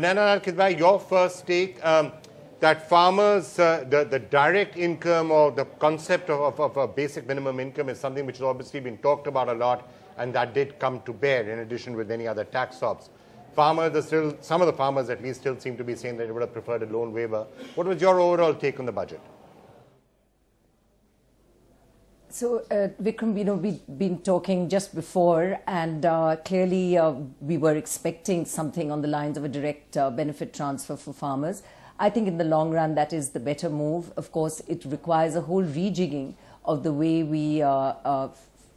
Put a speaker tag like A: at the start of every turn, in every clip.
A: Naina Kidwai, your first take um, that farmers, uh, the, the direct income or the concept of, of, of, a basic minimum income is something which has obviously been talked about a lot and that did come to bear in addition with any other tax sops. Farmers still, some of the farmers at least still seem to be saying that they would have preferred a loan waiver. What was your overall take on the budget?
B: So, uh, Vikram, you know, we've been talking just before, and uh, clearly uh, we were expecting something on the lines of a direct uh, benefit transfer for farmers. I think in the long run, that is the better move. Of course, it requires a whole rejigging of the way we uh, uh,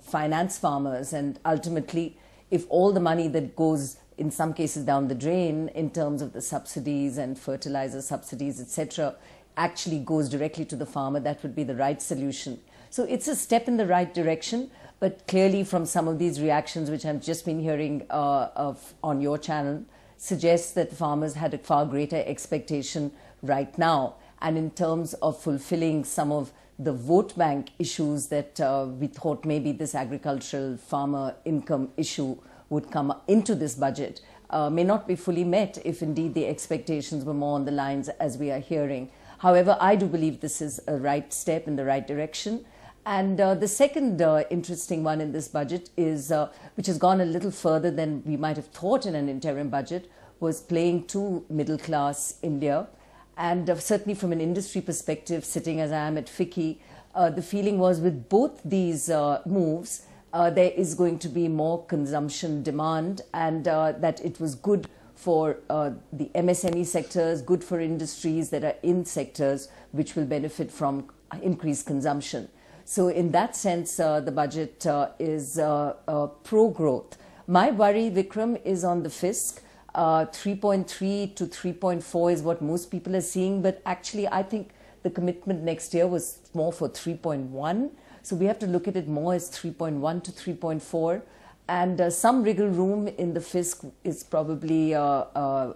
B: finance farmers, and ultimately, if all the money that goes in some cases down the drain in terms of the subsidies and fertilizer subsidies, etc., actually goes directly to the farmer, that would be the right solution. So it's a step in the right direction, but clearly from some of these reactions, which I've just been hearing uh, of on your channel, suggests that farmers had a far greater expectation right now. And in terms of fulfilling some of the vote bank issues that uh, we thought maybe this agricultural farmer income issue would come into this budget, uh, may not be fully met if indeed the expectations were more on the lines as we are hearing. However, I do believe this is a right step in the right direction. And uh, the second uh, interesting one in this budget is, uh, which has gone a little further than we might have thought in an interim budget, was playing to middle class India. And uh, certainly from an industry perspective, sitting as I am at FICCI, uh, the feeling was with both these uh, moves, there is going to be more consumption demand and that it was good for the MSME sectors, good for industries that are in sectors which will benefit from increased consumption. So in that sense, uh, the budget uh, is uh, uh pro-growth. My worry, Vikram, is on the fisc. Uh, 3.3 to 3.4 is what most people are seeing, but actually I think the commitment next year was more for 3.1. So we have to look at it more as 3.1 to 3.4. And uh, some wriggle room in the fisc is probably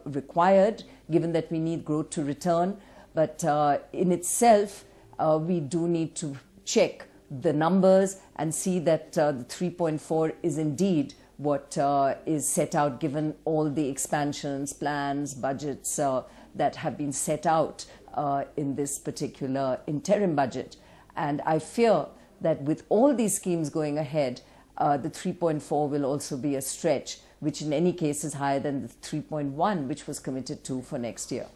B: required, given that we need growth to return. But in itself, we do need to check the numbers and see that uh, the 3.4 is indeed what uh, is set out given all the expansions, plans, budgets uh, that have been set out uh, in this particular interim budget. And I fear that with all these schemes going ahead, uh, the 3.4 will also be a stretch, which in any case is higher than the 3.1, which was committed to for next year.